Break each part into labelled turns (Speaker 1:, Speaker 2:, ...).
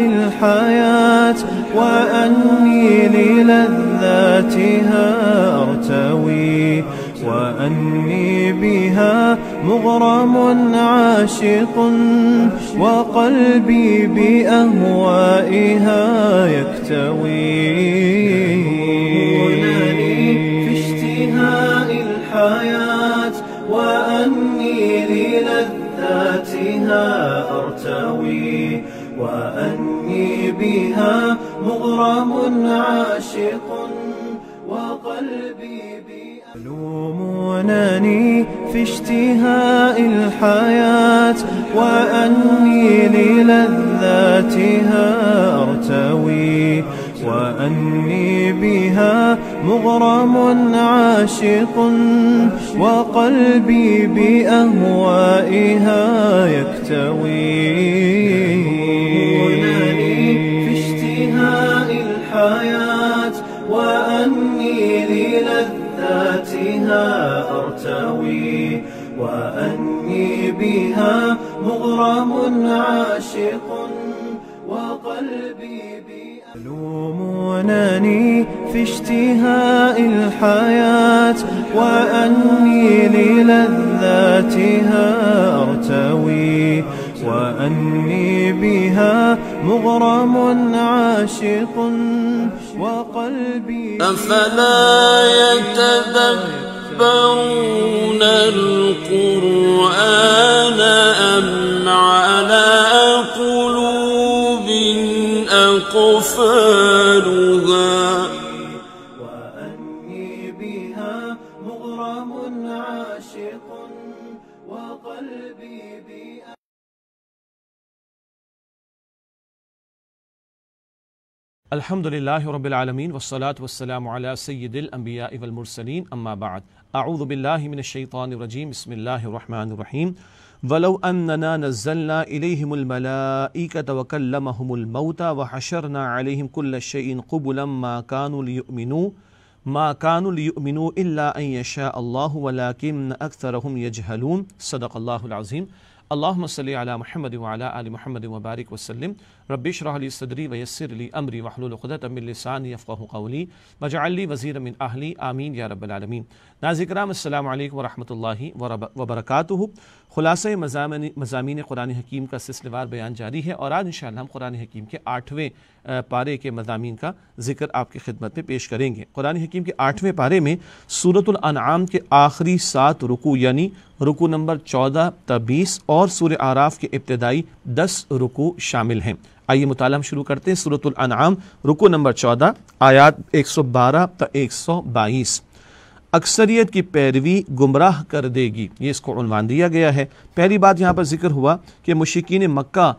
Speaker 1: الحياة وأني للذاتها أرتوي وأني بها مغرم عاشق وقلبي بأهوائها يكتوي. في اشتهاء الحياة وأني للذاتها أرتوي. وأني بها مغرم عاشق وقلبي يلومونني في اشتهاء الحياة وأني للذاتها أرتوي وأني بها مغرم عاشق وقلبي بأهوائها يكتوي أرتوي وأني بها مغرم عاشق وقلبي يلومونني في اشتهاء الحياة وأني للذاتها أرتوي وأني بها مغرم عاشق وقلبي
Speaker 2: أفلا يتدبرون القرآن أم على قلوب أقفالها؟
Speaker 1: وأني بها مغرم عاشق وقلبي بها
Speaker 3: الحمد للہ رب العالمین والصلاة والسلام علی سید الانبیاء والمرسلین أما بعد أعوذ بالله من الشيطان الرجيم. بسم الله الرحمن الرحيم. ولو أننا نزلنا إليهم الملائكة وكلمهم الموتى وحشرنا عليهم كل شيء قبلا ما كانوا ليؤمنوا ما كانوا ليؤمنوا إلا أن يشاء الله ولكن أكثرهم يجهلون. صدق الله العظيم. اللہم صلی علی محمد وعلی آل محمد وبارک وسلم. رب اشرح لی صدری ویسر لی امری وحلول عقدۃ من لسانی یفقهوا قولی واجعل لی وزیرا من اہلی. آمین یا رب العالمین. ناظرین کرام، السلام علیکم ورحمۃ اللہ وبرکاتہ. خلاصہ مضامین قرآن حکیم کا سلسلہ وار بیان جاری ہے اور آج انشاءاللہ ہم قرآن حکیم کے آٹھویں پارے کے مضامین کا ذکر آپ کی خدمت میں پیش کریں گے۔ قرآن حکیم کے آٹھویں پارے میں سورۃ الانعام کے آخری سات رکو یعنی رکو نمبر چودہ تا بیس اور سورہ آراف کے ابتدائی دس رکو شامل ہیں۔ آئیے مطالعہ ہم شروع کرتے ہیں۔ سورۃ الانعام رکو نمبر چودہ، آیات ایک سو بارہ تا ایک سو بائیس۔ اکثریت کی پیروی گمراہ کر دے گی۔ یہ اس کو عنوان دیا گیا ہے۔ پہلی بات یہاں پر ذکر ہوا کہ مشکین مکہ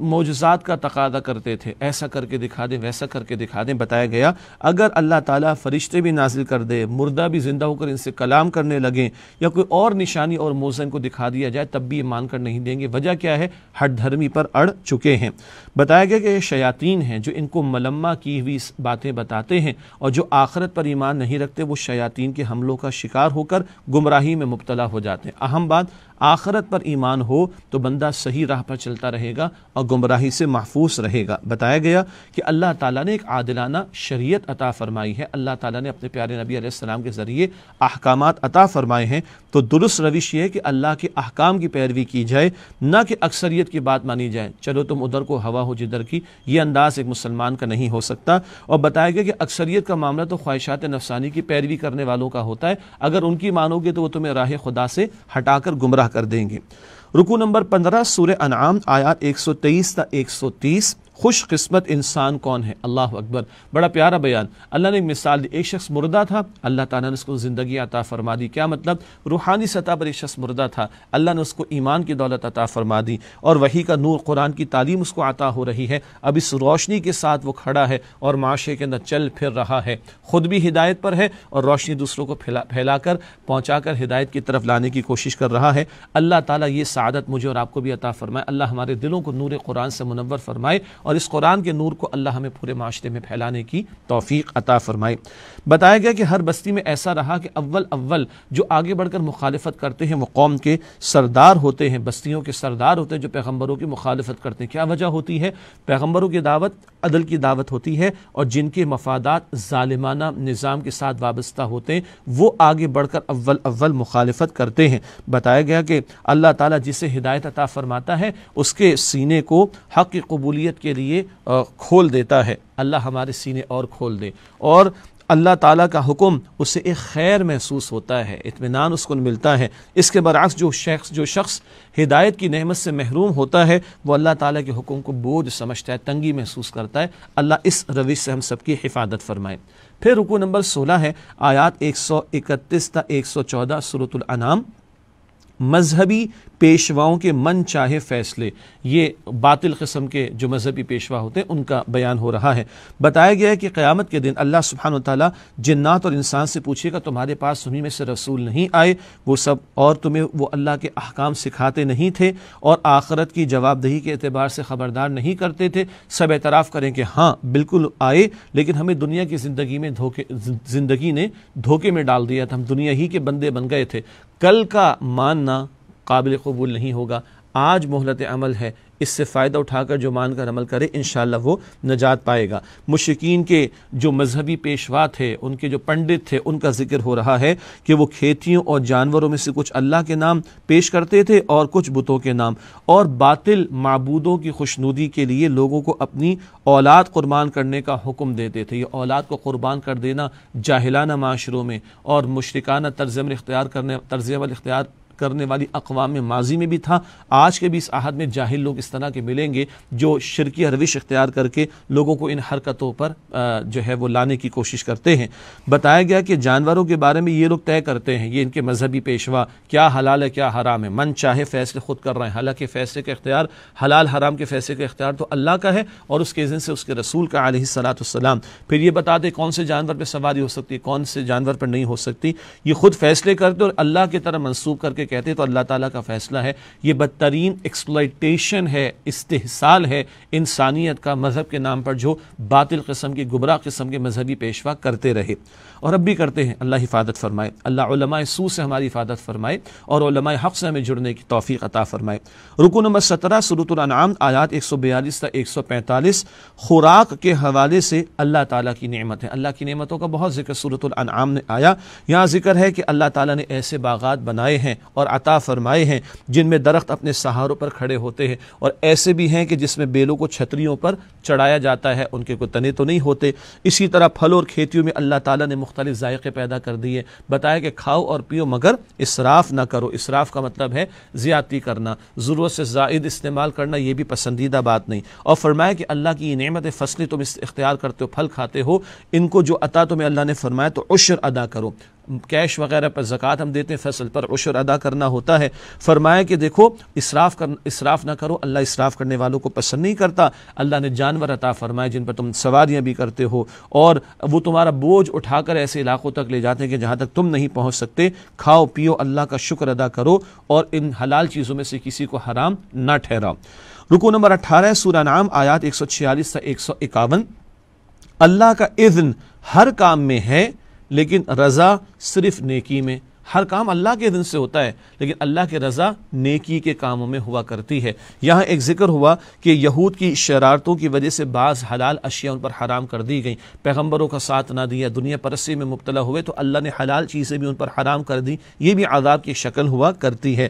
Speaker 3: معجزات کا تقاضا کرتے تھے، ایسا کر کے دکھا دیں، ویسا کر کے دکھا دیں، بتایا گیا، اگر اللہ تعالیٰ فرشتے بھی نازل کر دے، مردہ بھی زندہ ہو کر ان سے کلام کرنے لگیں، یا کوئی اور نشانی اور موزن کو دکھا دیا جائے، تب بھی یہ مان کر نہیں دیں گے۔ وجہ کیا ہے؟ ہٹ دھرمی پر اڑ چکے ہیں۔ بتایا گیا کہ یہ شیاطین ہیں جو ان کو ملمہ کی ہوئی باتیں بتاتے ہیں اور جو آخرت پر ایمان نہیں رکھتے، وہ شیاطین کے حملوں کا شکار ہو کر گمراہی میں مبتلا ہو جاتے ہیں۔ اہم بات، آخرت پر ایمان ہو تو بندہ صحیح راہ پر چلتا رہے گا اور گمراہی سے محفوظ رہے گا۔ بتایا گیا کہ اللہ تعالیٰ نے ایک عادلانہ شریعت عطا فرمائی ہے۔ اللہ تعالیٰ نے اپنے پیارے نبی علیہ السلام کے ذریعے احکامات عطا فرمائے ہیں۔ تو درست روش یہ ہے کہ اللہ کے احکام کی پیروی کی جائے، نہ کہ اکثریت کی بات مانی جائے۔ چلو تم ادھر کو ہوا ہو جدھر کی، یہ انداز ایک مسلمان کا نہیں ہو سکتا۔ اور بتایا گیا کہ اکثریت کا معاملہ تو خواہشات نفسانی کی پیروی کرنے والوں کا ہوتا ہے۔ اگر ان کی مانو گے تو وہ تمہیں راہ خدا سے ہٹا کر گمراہ کر دیں گے۔ رکو نمبر پندرہ سورہ انعام آیات ایک سو تیئیس تا ایک سو تیس۔ خوش قسمت انسان کون ہے؟ اللہ اکبر۔ بڑا پیارا بیان۔ اللہ نے ایک مثال دی۔ ایک شخص مردہ تھا۔ اللہ تعالیٰ نے اس کو زندگی عطا فرما دی۔ کیا مطلب؟ روحانی سطح پر ایک شخص مردہ تھا۔ اللہ نے اس کو ایمان کی دولت عطا فرما دی۔ اور وہی کا نور قرآن کی تعلیم اس کو عطا ہو رہی ہے۔ اب اس روشنی کے ساتھ وہ کھڑا ہے اور معاشرے کے اندر چل پھر رہا ہے۔ خود بھی ہدایت پر ہے اور روشنی دوسروں کو پھیلا پھیلا کر پہنچا کر ہدایت کی طرف لانے کی کوشش کر رہا ہے۔ اللہ تعالیٰ یہ سعادت مجھے اور آپ کو بھی عطا فرمائے۔ اللہ ہمارے دلوں کو نور قرآن سے منور فرمائے اور اس قرآن کے نور کو اللہ ہمیں پورے معاشرے میں پھیلانے کی توفیق عطا فرمائے۔ بتایا گیا کہ ہر بستی میں ایسا رہا کہ اول اول جو آگے بڑھ کر مخالفت کرتے ہیں وہ قوم کے سردار ہوتے ہیں، بستیوں کے سردار ہوتے ہیں جو پیغمبروں کی مخالفت کرتے ہیں۔ کیا وجہ ہوتی ہے؟ پیغمبروں کی دعوت عدل کی دعوت ہوتی ہے اور جن کے مفادات ظالمانہ نظام کے ساتھ وابستہ ہوتے ہیں، وہ آگے بڑھ کر اول اول مخالفت کرتے ہیں۔ بتایا گیا کہ اللہ تعالیٰ جسے ہدایت عطا فرماتا ہے، اس کے سینے کو حق کی قبولیت کے لیے آ، کھول دیتا ہے۔ اللہ ہمارے سینے اور کھول دے۔ اور اللہ تعالیٰ کا حکم اسے ایک خیر محسوس ہوتا ہے اطمینان اس کو ملتا ہے۔ اس کے برعکس جو شخص جو شخص ہدایت کی نعمت سے محروم ہوتا ہے وہ اللہ تعالیٰ کے حکم کو بوجھ سمجھتا ہے تنگی محسوس کرتا ہے۔ اللہ اس روش سے ہم سب کی حفاظت فرمائے۔ پھر رکو نمبر سولہ ہے آیات ایک سو اکتیس تا ایک سو چودہ صورت الانام مذہبی پیشواؤں کے من چاہے فیصلے، یہ باطل قسم کے جو مذہبی پیشوا ہوتے ہیں، ان کا بیان ہو رہا ہے۔ بتایا گیا ہے کہ قیامت کے دن اللہ سبحانہ و تعالیٰ جنات اور انسان سے پوچھے گا، تمہارے پاس انہیں میں سے رسول نہیں آئے، وہ سب اور تمہیں، وہ اللہ کے احکام سکھاتے نہیں تھے اور آخرت کی جواب دہی کے اعتبار سے خبردار نہیں کرتے تھے۔ سب اعتراف کریں کہ ہاں بالکل آئے، لیکن ہمیں دنیا کی زندگی میں دھوکے، زندگی نے دھوکے میں ڈال دیا تھا ہم دنیا ہی کے بندے بن گئے تھے۔ کل کا ماننا قابل قبول نہیں ہوگا۔ آج مہلت عمل ہے۔ اس سے فائدہ اٹھا کر جو مان کر عمل کرے، انشاءاللہ وہ نجات پائے گا۔ مشرقین کے جو مذہبی پیشوا تھے، ان کے جو پنڈت تھے، ان کا ذکر ہو رہا ہے کہ وہ کھیتیوں اور جانوروں میں سے کچھ اللہ کے نام پیش کرتے تھے اور کچھ بتوں کے نام۔ اور باطل معبودوں کی خوشنودی کے لیے لوگوں کو اپنی اولاد قربان کرنے کا حکم دیتے تھے۔ یہ اولاد کو قربان کر دینا جاہلانہ معاشروں میں اور مشرکانہ طرز عمل اختیار کرنے، طرز عمل اختیار کرنے والی اقوام ماضی میں بھی تھا۔ آج کے بھی اس عہد میں جاہل لوگ اس طرح کے ملیں گے جو شرکی روش اختیار کر کے لوگوں کو ان حرکتوں پر جو ہے وہ لانے کی کوشش کرتے ہیں۔ بتایا گیا کہ جانوروں کے بارے میں یہ لوگ طے کرتے ہیں، یہ ان کے مذہبی پیشوا، کیا حلال ہے، کیا حرام ہے۔ من چاہے فیصلے خود کر رہے ہیں، حالانکہ فیصلے کا اختیار، حلال حرام کے فیصلے کا اختیار تو اللہ کا ہے اور اس کے اذن سے اس کے رسول کا علیہ السلاۃ السلام پھر یہ بتا دے کون سے جانور پہ سواری ہو سکتی ہے، کون سے جانور پر نہیں ہو سکتی۔ یہ خود فیصلے کرتے اور اللہ کی طرح منسوخ کر کے کہتے تو اللہ تعالیٰ کا فیصلہ ہے، یہ بدترین ایکسپلائٹیشن ہے، استحصال ہے، انسانیت کا مذہب کے نام پر جو باطل قسم کے گبراہ قسم کے مذہبی پیشوا کرتے رہے۔ اور اب بھی کرتے ہیں، اللہ حفاظت فرمائے۔ اللہ علماء سو سے ہماری حفاظت فرمائے اور علماء حق سے ہمیں جڑنے کی توفیق عطا فرمائے۔ رکو نمبر سترہ، سورۃ الانعام، آیات ایک سو بیالیس تا ایک سو پینتالیس۔ خوراک کے حوالے سے اللہ تعالیٰ کی نعمت ہے۔ اللہ کی نعمتوں کا بہت ذکر سورۃ الانعام نے آیا۔ یہاں ذکر ہے کہ اللہ تعالیٰ نے ایسے باغات بنائے ہیں اور عطا فرمائے ہیں، جن میں درخت اپنے سہاروں پر کھڑے ہوتے ہیں۔ اور ایسے بھی ہیں کہ جس میں بیلوں کو چھتریوں پر چڑھایا جاتا ہے، ان کے کوئی تنے تو نہیں ہوتے۔ اسی طرح پھل اور کھیتیوں میں اللہ تعالیٰ نے مختلف ذائقے پیدا کر دیے بتایا کہ کھاؤ اور پیو، مگر اسراف نہ کرو۔ اسراف کا مطلب ہے زیادتی کرنا۔ ضرورت سے زائد استعمال کرنا یہ بھی پسندیدہ بات نہیں۔ اور فرمایا کہ اللہ کی یہ نعمت فصلیں تم اس اختیار کرتے ہو، پھل کھاتے ہو۔ ان کو جو عطا تمہیں اللہ نے فرمایا تو عشر ادا کرو۔ کیش وغیرہ پر زکوٰۃ ہم دیتے ہیں فصل پر عشر ادا کرنا ہوتا ہے۔ فرمایا کہ دیکھو، اسراف کر، اسراف نہ کرو، اللہ اسراف کرنے والوں کو پسند نہیں کرتا۔ اللہ نے جانور عطا فرمائے جن پر تم سواریاں بھی کرتے ہو۔ اور وہ تمہارا بوجھ اٹھا کر ایسے علاقوں تک لے جاتے ہیں کہ جہاں تک تم نہیں پہنچ سکتے۔ کھاؤ، پیو، اللہ کا شکر ادا کرو اور ان حلال چیزوں میں سے کسی کو حرام نہ ٹھہراؤ۔ رکو نمبر اٹھارہ، سورہ نام آیات ایک سو چھیالیس سے ایک سو اکاون۔ اللہ کا اذن ہر کام میں ہے۔ لیکن رضا صرف نیکی میں، ہر کام اللہ کے اذن سے ہوتا ہے، لیکن اللہ کے رضا نیکی کے کاموں میں ہوا کرتی ہے۔ یہاں ایک ذکر ہوا کہ یہود کی شرارتوں کی وجہ سے بعض حلال اشیاء ان پر حرام کر دی گئیں۔ پیغمبروں کا ساتھ نہ دیا، دنیا پرستی میں مبتلا ہوئے تو اللہ نے حلال چیزیں بھی ان پر حرام کر دی یہ بھی عذاب کی شکل ہوا کرتی ہے۔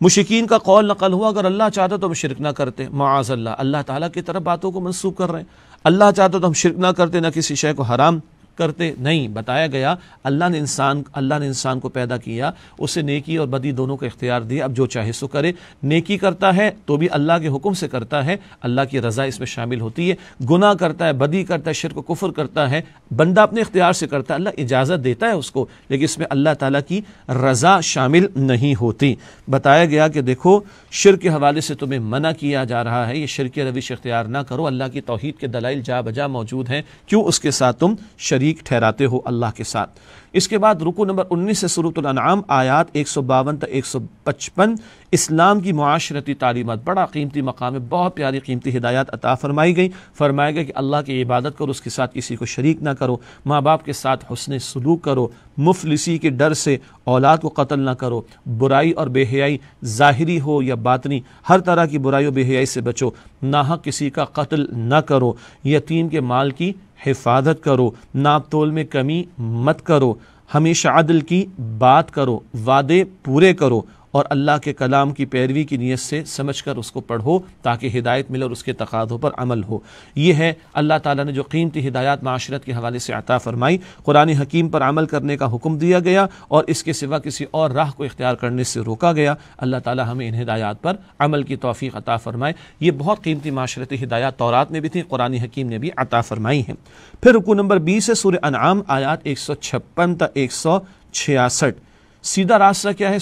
Speaker 3: مشکین کا قول نقل ہوا، اگر اللہ چاہتا تو ہم شرک نہ کرتے۔ معاذ اللہ اللہ تعالیٰ کی طرف باتوں کو منسوخ کر رہے ہیں۔ اللہ چاہتا تو ہم شرک نہ کرتے، نہ کسی شے کو حرام کرتے نہیں۔ بتایا گیا، اللہ نے انسان، اللہ نے انسان کو پیدا کیا، اسے نیکی اور بدی دونوں کا اختیار دیا۔ اب جو چاہے سو کرے۔ نیکی کرتا ہے تو بھی اللہ کے حکم سے کرتا ہے۔ اللہ کی رضا اس میں شامل ہوتی ہے۔ گناہ کرتا ہے، بدی کرتا ہے، شرک و کفر کرتا ہے۔ بندہ اپنے اختیار سے کرتا ہے۔ اللہ اجازت دیتا ہے اس کو، لیکن اس میں اللہ تعالیٰ کی رضا شامل نہیں ہوتی۔ بتایا گیا کہ دیکھو، شرک کے حوالے سے تمہیں منع کیا جا رہا ہے۔ یہ شرک روش اختیار نہ کرو۔ اللہ کی توحید کے دلائل جا بجا موجود ہیں۔ کیوں اس کے ساتھ تم شریک شریک ٹھہراتے ہو اللہ کے ساتھ۔ اس کے بعد رکو نمبر انیس سے صورت الانعام آیات ایک سو باون تا ایک سو پچپن، اسلام کی معاشرتی تعلیمات۔ بڑا قیمتی مقام ہے، بہت پیاری قیمتی ہدایات عطا فرمائی گئی فرمایا گیا کہ اللہ کی عبادت کرو، اس کے ساتھ کسی کو شریک نہ کرو۔ ماں باپ کے ساتھ حسن سلوک کرو، مفلسی کے ڈر سے اولاد کو قتل نہ کرو۔ برائی اور بے حیائی ظاہری ہو یا باطنی، ہر طرح کی برائی و بے حیائی سے بچو۔ ناحق کسی کا قتل نہ کرو۔ یتیم کے مال کی حفاظت کرو، ناپ تول میں کمی مت کرو، ہمیشہ عدل کی بات کرو، وعدے پورے کرو۔ اور اللہ کے کلام کی پیروی کی نیت سے سمجھ کر اس کو پڑھو تاکہ ہدایت ملے اور اس کے تقاضوں پر عمل ہو۔ یہ ہے اللہ تعالیٰ نے جو قیمتی ہدایات معاشرت کے حوالے سے عطا فرمائی، قرآن حکیم پر عمل کرنے کا حکم دیا گیا اور اس کے سوا کسی اور راہ کو اختیار کرنے سے روکا گیا۔ اللہ تعالیٰ ہمیں ان ہدایات پر عمل کی توفیق عطا فرمائے۔ یہ بہت قیمتی معاشرتی ہدایات تورات میں بھی تھیں، قرآن حکیم نے بھی عطا فرمائی ہیں۔ پھر رکو نمبر بیس ہے سورہ انعام، آیات ایک سو چھپن تا ایک سو چھیاسٹھ۔ سیدھا راستہ کیا ہے؟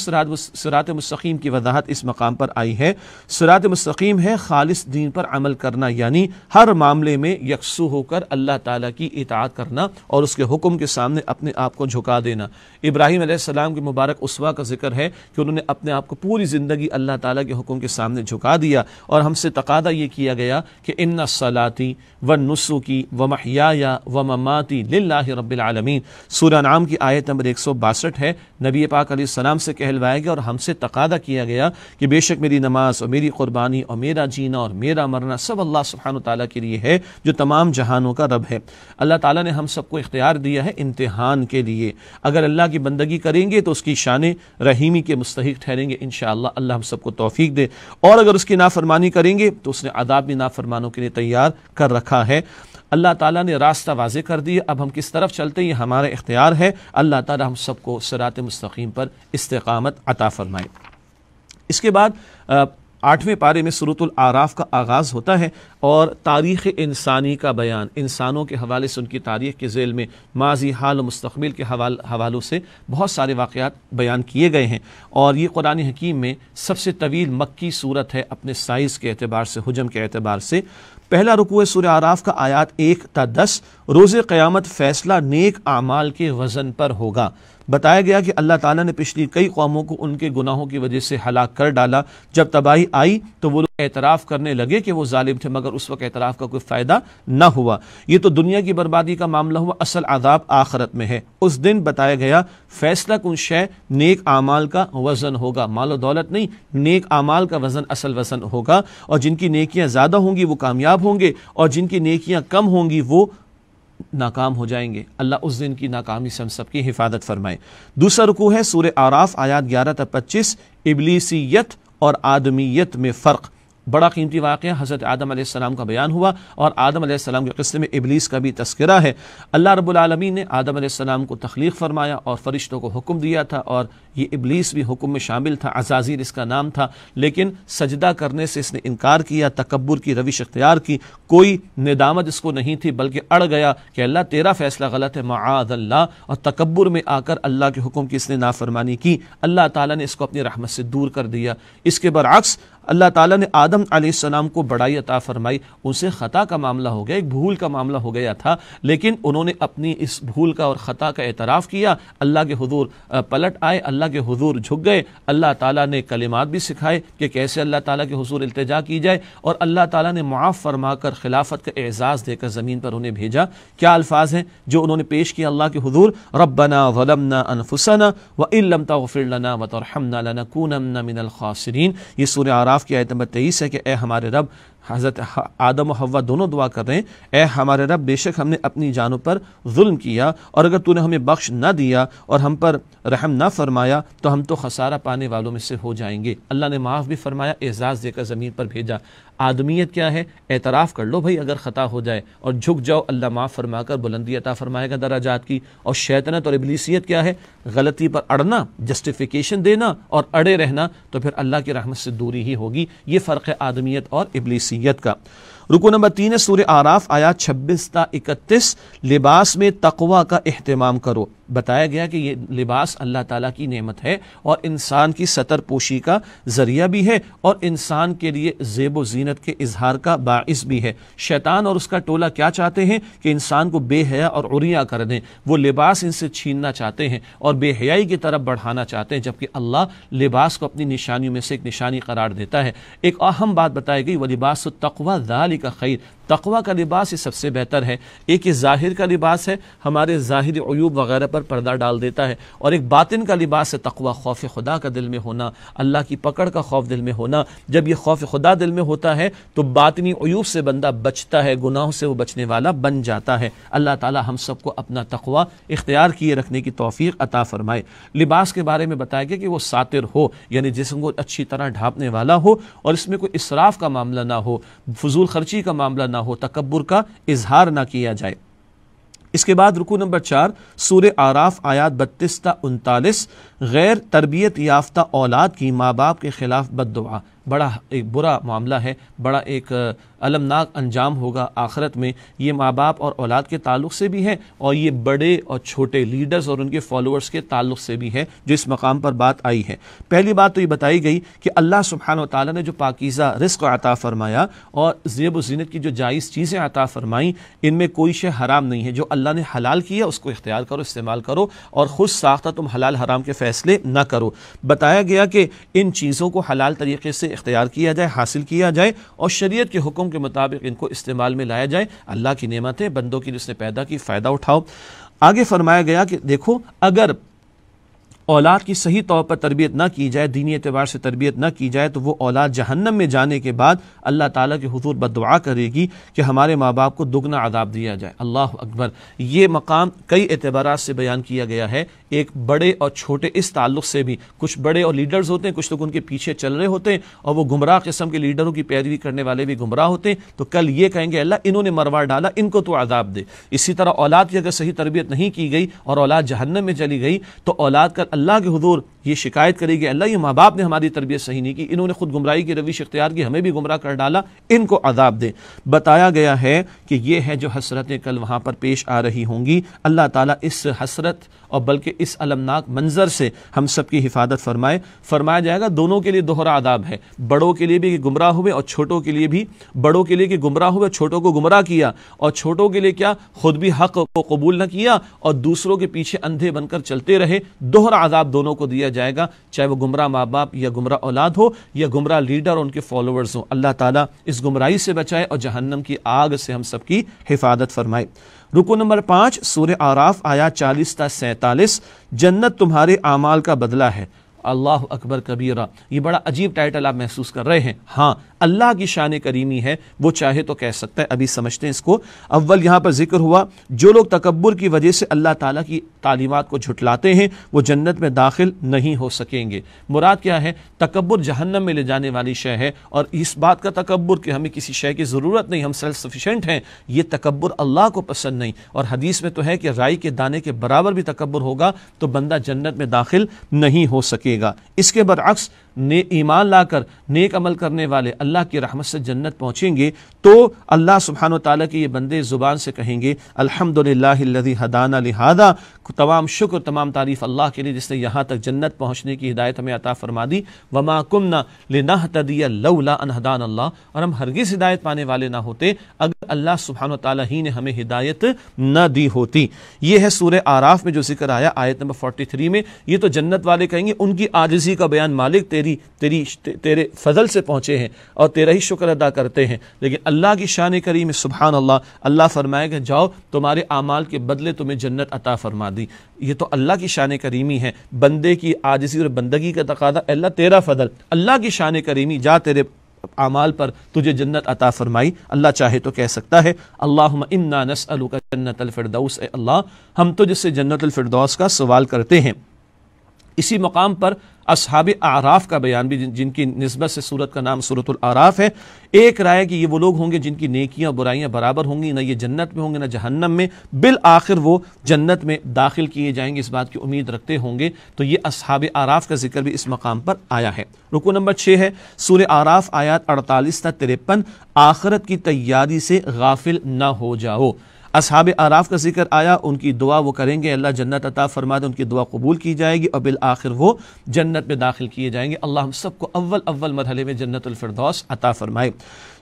Speaker 3: سرات مستقیم کی وضاحت اس مقام پر آئی ہے۔ سرات مستقیم ہے خالص دین پر عمل کرنا یعنی ہر معاملے میں یکسو ہو کر اللہ تعالیٰ کی اطاعت کرنا اور اس کے حکم کے سامنے اپنے آپ کو جھکا دینا۔ ابراہیم علیہ السلام کی مبارک اسوا کا ذکر ہے کہ انہوں نے اپنے آپ کو پوری زندگی اللہ تعالیٰ کے حکم کے سامنے جھکا دیا اور ہم سے تقاضا یہ کیا گیا کہ ان صلاتی و نسخی و محیا و مماتی للہ رب العالمین سورہ نام کی آیت نمبر ایک سو باسٹھ ہے۔ نبی پاک علیہ السلام سے کہلوایا گیا اور ہم سے تقاضا کیا گیا کہ بے شک میری نماز اور میری قربانی اور میرا جینا اور میرا مرنا سب اللہ سبحانہ و تعالیٰ کے لیے ہے، جو تمام جہانوں کا رب ہے۔ اللہ تعالیٰ نے ہم سب کو اختیار دیا ہے امتحان کے لیے۔ اگر اللہ کی بندگی کریں گے تو اس کی شان رحیمی کے مستحق ٹھہریں گے۔ انشاءاللہ اللہ ہم سب کو توفیق دے۔ اور اگر اس کی نافرمانی کریں گے تو اس نے عذاب بھی نافرمانوں کے لیے تیار کر رکھا ہے۔ اللہ تعالیٰ نے راستہ واضح کر دی اب ہم کس طرف چلتے ہیں؟ یہ ہمارا اختیار ہے اللہ تعالیٰ ہم سب کو سرات مستقیم پر استقامت عطا فرمائے۔ اس کے بعد آٹھویں پارے میں صورت العراف کا آغاز ہوتا ہے اور تاریخ انسانی کا بیان، انسانوں کے حوالے سے ان کی تاریخ کے ذیل میں ماضی، حال و مستقبل کے حوالوں سے بہت سارے واقعات بیان کیے گئے ہیں اور یہ قرآن حکیم میں سب سے طویل مکی صورت ہے اپنے سائز کے اعتبار سے، حجم کے اعتبار سے۔ پہلا رکوع سورہ آراف کا آیات ایک تا دس روز قیامت فیصلہ نیک اعمال کے وزن پر ہوگا۔ بتایا گیا کہ اللہ تعالیٰ نے پچھلی کئی قوموں کو ان کے گناہوں کی وجہ سے ہلاک کر ڈالا۔ جب تباہی آئی تو وہ لوگ اعتراف کرنے لگے کہ وہ ظالم تھے، مگر اس وقت اعتراف کا کوئی فائدہ نہ ہوا۔ یہ تو دنیا کی بربادی کا معاملہ ہوا، اصل عذاب آخرت میں ہے۔ اس دن بتایا گیا، فیصلہ کن شے، نیک اعمال کا وزن ہوگا۔ مال و دولت نہیں، نیک اعمال کا وزن، اصل وزن ہوگا۔ اور جن کی نیکیاں زیادہ ہوں گی وہ کامیاب ہوں گے، اور جن کی نیکیاں کم ہوں گی وہ ناکام ہو جائیں گے۔ اللہ اس دن کی ناکامی سے ہم سب کی حفاظت فرمائے۔ دوسرا رکوع ہے سورہ آراف، آیات گیارہ تا پچیس، ابلیسیت اور آدمیت میں فرق۔ بڑا قیمتی واقعہ حضرت آدم علیہ السلام کا بیان ہوا اور آدم علیہ السلام کے قصے میں ابلیس کا بھی تذکرہ ہے۔ اللہ رب العالمین نے آدم علیہ السلام کو تخلیق فرمایا اور فرشتوں کو حکم دیا تھا اور یہ ابلیس بھی حکم میں شامل تھا عزازیر اس کا نام تھا۔ لیکن سجدہ کرنے سے اس نے انکار کیا، تکبر کی روش اختیار کی۔ کوئی ندامت اس کو نہیں تھی، بلکہ اڑ گیا کہ اللہ تیرا فیصلہ غلط ہے، معاذ اللہ۔ اور تکبر میں آ کر اللہ کے حکم کی اس نے نافرمانی کی۔ اللہ تعالیٰ نے اس کو اپنی رحمت سے دور کر دیا۔ اس کے برعکس اللہ تعالیٰ نے آدم علیہ السلام کو بڑائی عطا فرمائی، ان سے خطا کا معاملہ ہو گیا، ایک بھول کا معاملہ ہو گیا تھا، لیکن انہوں نے اپنی اس بھول کا اور خطا کا اعتراف کیا، اللہ کے حضور پلٹ آئے، اللہ کے حضور جھک گئے، اللہ تعالیٰ نے کلمات بھی سکھائے کہ کیسے اللہ تعالیٰ کے حضور التجا کی جائے، اور اللہ تعالیٰ نے معاف فرما کر خلافت کا اعزاز دے کر زمین پر انہیں بھیجا۔ کیا الفاظ ہیں جو انہوں نے پیش کیا اللہ کے حضور؟ ربنا ظلمنا انفسنا وان لم تغفر لنا وترحمنا لنكونن من الخاسرین۔ یہ سورہ آراف کی آیت نمبر تیئیس ہے کہ اے ہمارے رب حضرت آدم و حوا دونوں دعا کر رہے ہیں۔ اے ہمارے رب، بے شک ہم نے اپنی جانوں پر ظلم کیا اور اگر تو نے ہمیں بخش نہ دیا اور ہم پر رحم نہ فرمایا تو ہم تو خسارہ پانے والوں میں سے ہو جائیں گے۔ اللہ نے معاف بھی فرمایا، اعزاز دے کر زمین پر بھیجا۔ آدمیت کیا ہے؟ اعتراف کر لو بھائی اگر خطا ہو جائے اور جھک جاؤ۔ اللہ معاف فرما کر بلندی عطا فرمائے گا دراجات کی۔ اور شیطنت اور ابلیسیت کیا ہے؟ غلطی پر اڑنا جسٹیفیکیشن دینا اور اڑے رہنا تو پھر اللہ کی رحمت سے دوری ہی ہوگی۔ یہ فرق ہے آدمیت اور ابلیسیت کا۔ رکو نمبر تین سورہ آراف آیا چھبیس تا اکتیس۔ لباس میں تقوا کا اہتمام کرو۔ بتایا گیا کہ یہ لباس اللہ تعالیٰ کی نعمت ہے اور انسان کی سطر پوشی کا ذریعہ بھی ہے اور انسان کے لیے زیب و زینت کے اظہار کا باعث بھی ہے۔ شیطان اور اس کا ٹولہ کیا چاہتے ہیں؟ کہ انسان کو بے حیا اور عریاں کر دیں۔ وہ لباس ان سے چھیننا چاہتے ہیں اور بے حیائی کی طرف بڑھانا چاہتے ہیں، جبکہ اللہ لباس کو اپنی نشانیوں میں سے ایک نشانی قرار دیتا ہے۔ ایک اہم بات بتائی گئی وہ لباس و تقوا ذالک کا خیر تقوا کا لباس یہ سب سے بہتر ہے۔ ایک یہ ظاہر کا لباس ہے، ہمارے ظاہری عیوب وغیرہ پر پردہ ڈال دیتا ہے۔ اور ایک باطن کا لباس ہے تقوا خوف خدا کا دل میں ہونا، اللہ کی پکڑ کا خوف دل میں ہونا۔ جب یہ خوف خدا دل میں ہوتا ہے، تو باطنی عیوب سے بندہ بچتا ہے، گناہوں سے وہ بچنے والا بن جاتا ہے۔ اللہ تعالی ہم سب کو اپنا تقوا اختیار کیے رکھنے کی توفیق عطا فرمائے۔ لباس کے بارے میں بتایا گیا کہ وہ ساتر ہو یعنی جسم کو اچھی طرح ڈھانپنے والا ہو، اور اس میں کوئی اسراف کا معاملہ نہ ہو، فضول خرچی کا معاملہ نہ ہو تکبر کا اظہار نہ کیا جائے۔ اس کے بعد رکو نمبر چار سور آراف آیات بتیس تا انتالیس غیر تربیت یافتہ اولاد کی ماں باپ کے خلاف بد دعا بڑا ایک برا معاملہ ہے، بڑا ایک المناک انجام ہوگا آخرت میں۔ یہ ماں باپ اور اولاد کے تعلق سے بھی ہے اور یہ بڑے اور چھوٹے لیڈرز اور ان کے فالوورز کے تعلق سے بھی ہے جو اس مقام پر بات آئی ہے۔ پہلی بات تو یہ بتائی گئی کہ اللہ سبحانہ و تعالیٰ نے جو پاکیزہ رزق عطا فرمایا اور زیب و زینت کی جو جائز چیزیں عطا فرمائیں، ان میں کوئی شے حرام نہیں ہے۔ جو اللہ نے حلال کیا، اس کو اختیار کرو، استعمال کرو اور خود ساختہ تم حلال حرام کے فیصلے فیصلے نہ کرو۔ بتایا گیا کہ ان چیزوں کو حلال طریقے سے اختیار کیا جائے، حاصل کیا جائے اور شریعت کے حکم کے مطابق ان کو استعمال میں لایا جائے۔ اللہ کی نعمتیں بندوں کی جس نے پیدا کی، فائدہ اٹھاؤ۔ آگے فرمایا گیا کہ دیکھو، اگر اولاد کی صحیح طور پر تربیت نہ کی جائے، دینی اعتبار سے تربیت نہ کی جائے، تو وہ اولاد جہنم میں جانے کے بعد اللہ تعالیٰ کے حضور بد دعا کرے گی کہ ہمارے ماں باپ کو دگنا عذاب دیا جائے۔ اللہ اکبر۔ یہ مقام کئی اعتبارات سے بیان کیا گیا ہے۔ ایک بڑے اور چھوٹے اس تعلق سے بھی۔ کچھ بڑے اور لیڈرز ہوتے ہیں، کچھ لوگ ان کے پیچھے چل رہے ہوتے ہیں اور وہ گمراہ قسم کے لیڈروں کی پیروی کرنے والے بھی گمراہ ہوتے ہیں۔ تو کل یہ کہیں گے، اللہ انہوں نے مروا ڈالا، ان کو تو عذاب دے۔ اسی طرح اولاد کی اگر صحیح تربیت نہیں کی گئی اور اولاد جہنم میں چلی گئی، تو اولاد کا اللہ کے حضور یہ شکایت کرے گی، اللہ یہ ماں باپ نے ہماری تربیت صحیح نہیں کی، انہوں نے خود گمراہی کی، رویش اختیار کی، ہمیں بھی گمراہ کر ڈالا، ان کو عذاب دے بتایا گیا ہے کہ یہ ہے جو حسرتیں کل وہاں پر پیش آ رہی ہوں گی۔ اللہ تعالیٰ اس حسرت اور بلکہ اس المناک منظر سے ہم سب کی حفاظت فرمائے۔ فرمایا جائے گا، دونوں کے لیے دوہرا عذاب ہے۔ بڑوں کے لیے بھی کہ گمراہ ہوئے اور چھوٹوں کے لیے بھی۔ بڑوں کے لیے کہ گمراہ ہوئے چھوٹوں کو گمراہ کیا۔ اور چھوٹوں کے لیے کیا؟ خود بھی حق کو قبول نہ کیا اور دوسروں کے پیچھے اندھے بن کر چلتے رہے۔ دوہرا عذاب دونوں کو دیا جائے گا، چاہے وہ گمراہ ماں باپ یا گمراہ اولاد ہو یا گمراہ لیڈر اور ان کے فالوورز ہوں۔ اللہ تعالیٰ اس گمراہی سے بچائے اور جہنم کی آگ سے ہم سب کی حفاظت فرمائے۔ رکو نمبر پانچ، سورہ آراف آیا چالیس تا سینتالیس۔ جنت تمہارے اعمال کا بدلہ ہے۔ اللہ اکبر کبیرہ۔ یہ بڑا عجیب ٹائٹل آپ محسوس کر رہے ہیں۔ ہاں اللہ کی شان کریمی ہے، وہ چاہے تو کہہ سکتا ہے۔ ابھی سمجھتے ہیں اس کو۔ اول یہاں پر ذکر ہوا، جو لوگ تکبر کی وجہ سے اللہ تعالیٰ کی تعلیمات کو جھٹلاتے ہیں، وہ جنت میں داخل نہیں ہو سکیں گے۔ مراد کیا ہے؟ تکبر جہنم میں لے جانے والی شے ہے۔ اور اس بات کا تکبر کہ ہمیں کسی شے کی ضرورت نہیں، ہم سیلف سفیشینٹ ہیں، یہ تکبر اللہ کو پسند نہیں۔ اور حدیث میں تو ہے کہ رائی کے دانے کے برابر بھی تکبر ہوگا، تو بندہ جنت میں داخل نہیں ہو سکے گا۔ اس کے برعکس ایمان لا کر نیک عمل کرنے والے اللہ کی رحمت سے جنت پہنچیں گے تو اللہ سبحانہ و تعالیٰ کے یہ بندے زبان سے کہیں گے الحمد للہ حدانہ لہٰذا تمام شکر، تمام تعریف اللہ کے لیے جس نے یہاں تک جنت پہنچنے کی ہدایت ہمیں عطا فرما دی۔ وما کمنا لنہ تدی لولا ان حدان اللہ اور ہم ہرگز ہدایت پانے والے نہ ہوتے اگر اللہ سبحانہ و تعالیٰ ہی نے ہمیں ہدایت نہ دی ہوتی۔ یہ ہے سورہ آراف میں جو ذکر آیا آیت نمبر 43 میں۔ یہ تو جنت والے کہیں گے، ان کی آجزی کا بیان مالک تیری تیری تیرے فضل سے پہنچے ہیں اور تیرا ہی شکر ادا کرتے ہیں۔ لیکن اللہ کی شان کریم سبحان اللہ اللہ فرمائے کہ جاؤ، تمہارے اعمال کے بدلے تمہیں جنت عطا فرما دی۔ یہ تو اللہ کی شان کریمی ہے۔ بندے کی آجزی اور بندگی کا تقاضا اللہ تیرا فضل۔ اللہ کی شان کریمی، جا تیرے اعمال پر تجھے جنت عطا فرمائی۔ اللہ چاہے تو کہہ سکتا ہے، اللہم انا نسألک جنت الفردوس، اے اللہ، ہم تو جس سے جنت الفردوس کا سوال کرتے ہیں۔ اسی مقام پر اصحاب اعراف کا بیان بھی، جن کی نسبت سے صورت کا نام صورت العراف ہے، ایک رائے کہ یہ وہ لوگ ہوں گے جن کی نیکیاں برائیاں برابر ہوں گی، نہ یہ جنت میں ہوں گے، نہ جہنم میں۔ بالآخر وہ جنت میں داخل کیے جائیں گے، اس بات کی امید رکھتے ہوں گے۔ تو یہ اصحاب اعراف کا ذکر بھی اس مقام پر آیا ہے۔ رکو نمبر چھ ہے، سورہ آراف آیات اڑتالیس تا ترپن، آخرت کی تیاری سے غافل نہ ہو جاؤ۔ اصحاب آراف کا ذکر آیا، ان کی دعا وہ کریں گے، اللہ جنت عطا فرما دے، ان کی دعا قبول کی جائے گی اور بالآخر وہ جنت میں داخل کیے جائیں گے۔ اللہ ہم سب کو اول اول مرحلے میں جنت الفردوس عطا فرمائے۔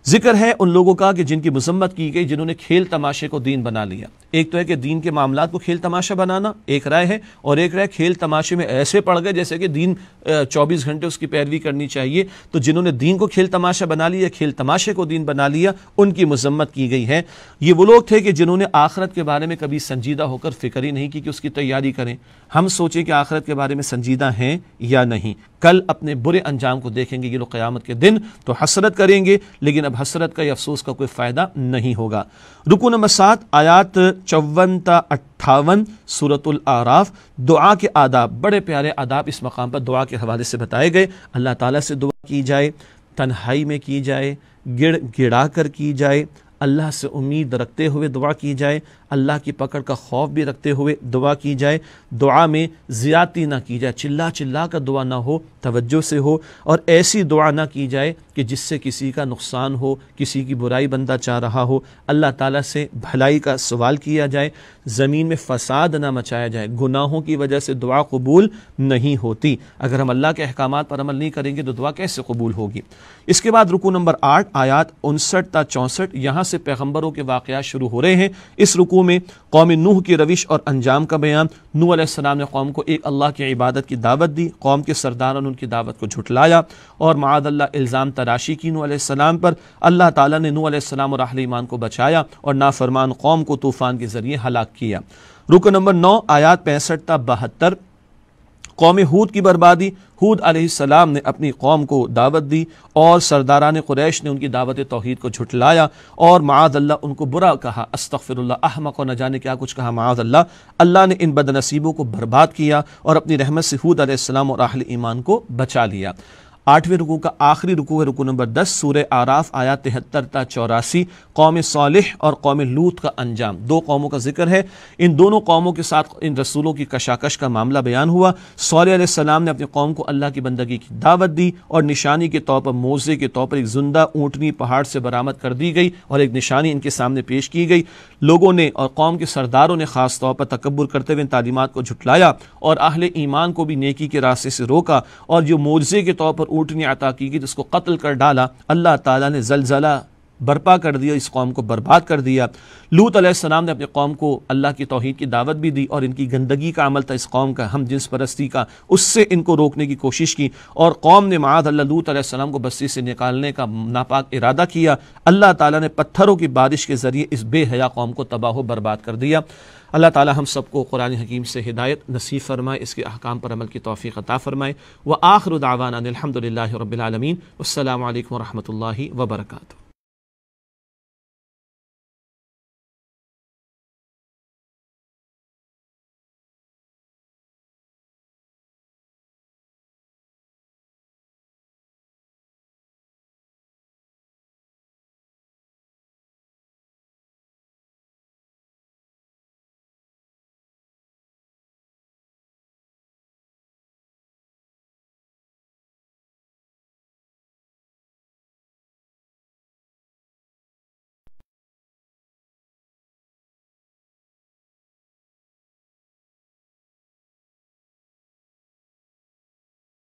Speaker 3: ذکر ہے ان لوگوں کا کہ جن کی مذمت کی گئی جنہوں نے کھیل تماشے کو دین بنا لیا۔ ایک تو ہے کہ دین کے معاملات کو کھیل تماشا بنانا ایک رائے ہے اور ایک رائے کھیل تماشے میں ایسے پڑ گئے جیسے کہ دین چوبیس گھنٹے اس کی پیروی کرنی چاہیے۔ تو جنہوں نے دین کو کھیل تماشا بنا لیا کھیل تماشے کو دین بنا لیا، ان کی مذمت کی گئی ہے۔ یہ وہ لوگ تھے کہ جنہوں نے آخرت کے بارے میں کبھی سنجیدہ ہو کر فکر ہی نہیں کی کہ اس کی تیاری کریں۔ ہم سوچیں کہ آخرت کے بارے میں سنجیدہ ہیں یا نہیں۔ کل اپنے برے انجام کو دیکھیں گے، یہ لوگ قیامت کے دن تو حسرت کریں گے، لیکن اب حسرت کا یا افسوس کا کوئی فائدہ نہیں ہوگا۔ رکو نمبر سات، آیات چون تا اٹھاون سورت العراف دعا کے آداب، بڑے پیارے آداب اس مقام پر دعا کے حوالے سے بتائے گئے۔ اللہ تعالیٰ سے دعا کی جائے، تنہائی میں کی جائے، گڑ گڑا کر کی جائے، اللہ سے امید رکھتے ہوئے دعا کی جائے۔ اللہ کی پکڑ کا خوف بھی رکھتے ہوئے دعا کی جائے۔ دعا میں زیادتی نہ کی جائے، چلا چلا کر دعا نہ ہو، توجہ سے ہو۔ اور ایسی دعا نہ کی جائے کہ جس سے کسی کا نقصان ہو، کسی کی برائی بندہ چاہ رہا ہو۔ اللہ تعالیٰ سے بھلائی کا سوال کیا جائے۔ زمین میں فساد نہ مچایا جائے۔ گناہوں کی وجہ سے دعا قبول نہیں ہوتی۔ اگر ہم اللہ کے احکامات پر عمل نہیں کریں گے تو دعا کیسے قبول ہوگی؟ اس کے بعد رکو نمبر آٹھ، آیات انسٹھ تا چونسٹھ، یہاں سے پیغمبروں کے واقعات شروع ہو رہے ہیں۔ اس رکو رکوع میں، قوم نوح کی روش اور انجام کا بیان۔ نوح علیہ السلام نے قوم کو ایک اللہ کی عبادت کی دعوت دی، قوم کے سرداروں نے ان کی دعوت کو جھٹلایا۔ اور معاد اللہ الزام تراشی کی نوح علیہ السلام پر اللہ تعالیٰ نے نوح علیہ السلام اور اہل ایمان کو بچایا اور نافرمان قوم کو طوفان کے ذریعے ہلاک کیا۔ رکو نمبر نو، آیات پینسٹھ تا بہتر۔ قوم ہود کی بربادی، ہود علیہ السلام نے اپنی قوم کو دعوت دی اور سرداران قریش نے ان کی دعوت توحید کو جھٹلایا اور معاذ اللہ ان کو برا کہا۔ استغفر اللہ احمق و نہ جانے کیا کچھ کہا معاذ اللہ؟ اللہ نے ان بد نصیبوں کو برباد کیا اور اپنی رحمت سے ہود علیہ السلام اور اہل ایمان کو بچا لیا۔ آٹھویں رکو کا آخری رکو ہے رکو نمبر دس، سورہ آراف آیا تہتر تا چوراسی، قوم صالح اور قوم لوت کا انجام۔ دو قوموں کا ذکر ہے۔ ان دونوں قوموں کے ساتھ ان رسولوں کی کشاکش کا معاملہ بیان ہوا۔ صالح علیہ السلام نے اپنی قوم کو اللہ کی بندگی کی دعوت دی اور نشانی کے طور پر، موزے کے طور پر ایک زندہ اونٹنی پہاڑ سے برآمد کر دی گئی اور ایک نشانی ان کے سامنے پیش کی گئی۔ لوگوں نے اور قوم کے سرداروں نے خاص طور پر تکبر کرتے ہوئے ان تعلیمات کو جھٹلایا اور اہل ایمان کو بھی نیکی کے راستے سے روکا اور جو موزے کے طور پر اونٹنی عطا کی گئی جس کو قتل کر ڈالا اللہ تعالیٰ نے زلزلہ برپا کر دیا، اس قوم کو برباد کر دیا۔ لوت علیہ السلام نے اپنے قوم کو اللہ کی توحید کی دعوت بھی دی اور ان کی گندگی کا عمل تھا، اس قوم کا، ہم جنس پرستی کا۔ اس سے ان کو روکنے کی کوشش کی اور قوم نے معاد اللہ لوت علیہ السلام کو بستی سے نکالنے کا ناپاک ارادہ کیا۔ اللہ تعالیٰ نے پتھروں کی بارش کے ذریعے اس بے حیا قوم کو تباہ و برباد کر دیا۔ اللہ تعالی ہم سب کو قرآن حکیم سے ہدایت نصیب فرمائے، اس کے احکام پر عمل کی توفیق عطا فرمائے۔ و آخر دعوانا الحمد للہ رب العالمین السلام علیکم ورحمۃ اللہ وبرکاتہ۔